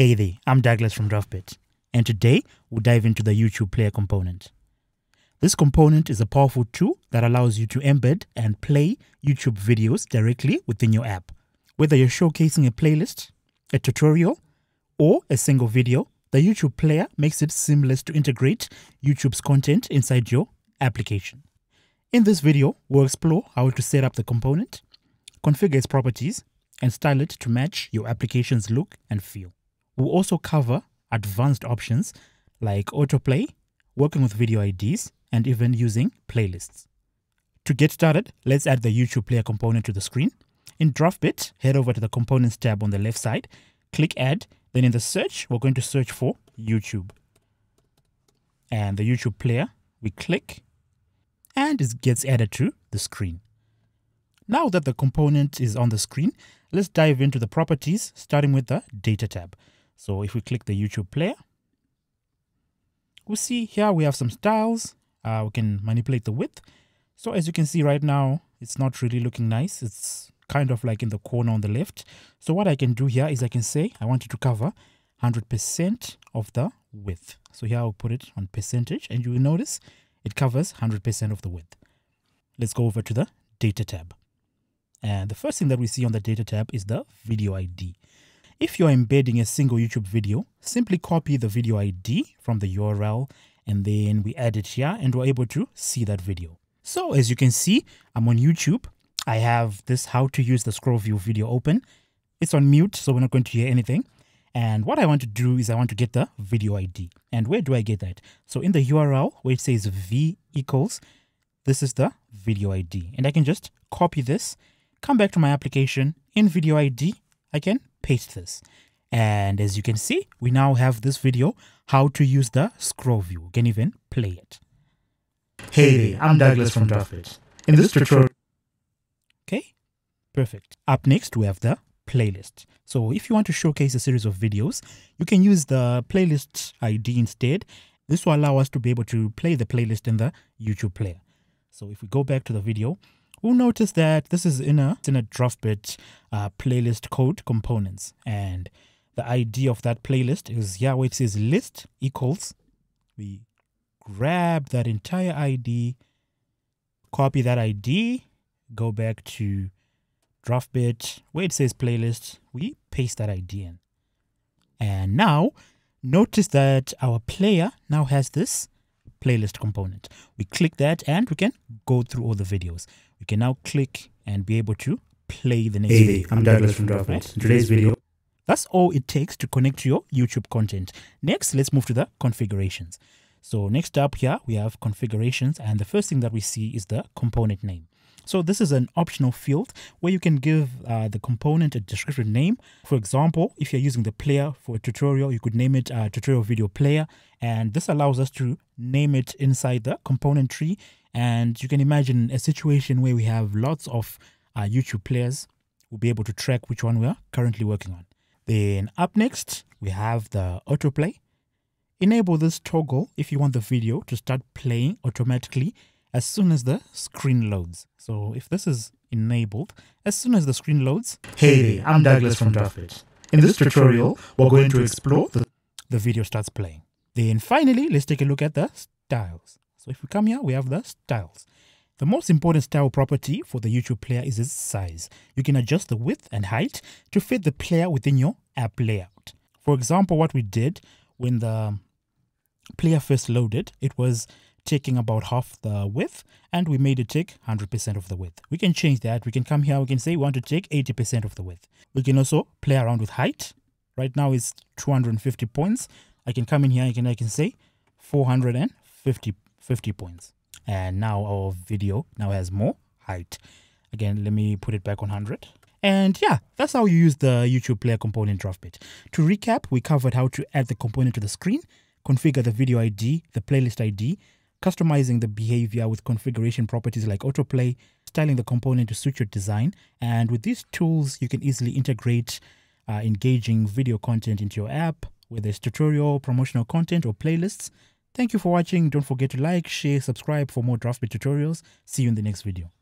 Hey there, I'm Douglas from DraftBit, and today we'll dive into the YouTube Player component. This component is a powerful tool that allows you to embed and play YouTube videos directly within your app. Whether you're showcasing a playlist, a tutorial, or a single video, the YouTube Player makes it seamless to integrate YouTube's content inside your application. In this video, we'll explore how to set up the component, configure its properties, and style it to match your application's look and feel. We'll also cover advanced options like autoplay, working with video IDs, and even using playlists. To get started, let's add the YouTube Player component to the screen. In DraftBit, head over to the Components tab on the left side, click Add, then in the search, we're going to search for YouTube. And the YouTube Player, we click, and it gets added to the screen. Now that the component is on the screen, let's dive into the properties, starting with the Data tab. So if we click the YouTube Player, we'll see here we have some styles. Uh, we can manipulate the width. So as you can see right now, it's not really looking nice. It's kind of like in the corner on the left. So what I can do here is I can say I want it to cover 100% of the width. So here I'll put it on percentage and you will notice it covers 100% of the width. Let's go over to the data tab. And the first thing that we see on the data tab is the video ID. If you're embedding a single YouTube video, simply copy the video ID from the URL and then we add it here and we're able to see that video. So as you can see, I'm on YouTube. I have this how to use the scroll view video open. It's on mute, so we're not going to hear anything. And what I want to do is I want to get the video ID. And where do I get that? So in the URL where it says v equals, this is the video ID. And I can just copy this, come back to my application in video ID. I can paste this. And as you can see, we now have this video, how to use the scroll view. You can even play it. Hey there, I'm Douglas from DraftBit. In this tutorial, Okay, perfect. Up next, we have the playlist. So if you want to showcase a series of videos, you can use the playlist ID instead. This will allow us to be able to play the playlist in the YouTube player. So if we go back to the video, we'll notice that this is in a, in a DraftBit uh, playlist code components. And the ID of that playlist is where it says list equals. We grab that entire ID, copy that ID, go back to DraftBit where it says playlist, we paste that ID in. And now notice that our player now has this playlist component. We click that and we can go through all the videos. We can now click and be able to play the next hey video. I'm Douglas from DraftBit. In today's video, That's all it takes to connect to your YouTube content. Next, let's move to the configurations. So next up here, we have configurations and the first thing that we see is the component name. So this is an optional field where you can give uh, the component a descriptive name. For example, if you're using the player for a tutorial, you could name it uh, tutorial video player. And this allows us to name it inside the component tree. And you can imagine a situation where we have lots of uh, YouTube players. We'll be able to track which one we are currently working on. Then up next, we have the autoplay. Enable this toggle if you want the video to start playing automatically as soon as the screen loads. So if this is enabled, as soon as the screen loads, hey there, I'm Douglas from DraftBit. In this tutorial, we're going to explore the the video starts playing. Then finally, let's take a look at the styles. So if we come here, we have the styles. The most important style property for the YouTube player is its size. You can adjust the width and height to fit the player within your app layout. For example, what we did when the player first loaded, it was taking about half the width and we made it take 100% of the width. We can change that. We can come here, we can say we want to take 80% of the width. We can also play around with height. Right now it's 250 points. I can come in here, I can, I can say 450 50 points. And now our video now has more height. Again, let me put it back on 100. And yeah, that's how you use the YouTube player component DraftBit. To recap, we covered how to add the component to the screen, configure the video ID, the playlist ID, customizing the behavior with configuration properties like autoplay, styling the component to suit your design. And with these tools, you can easily integrate uh, engaging video content into your app, whether it's tutorial, promotional content, or playlists. Thank you for watching. Don't forget to like, share, subscribe for more DraftBit tutorials. See you in the next video.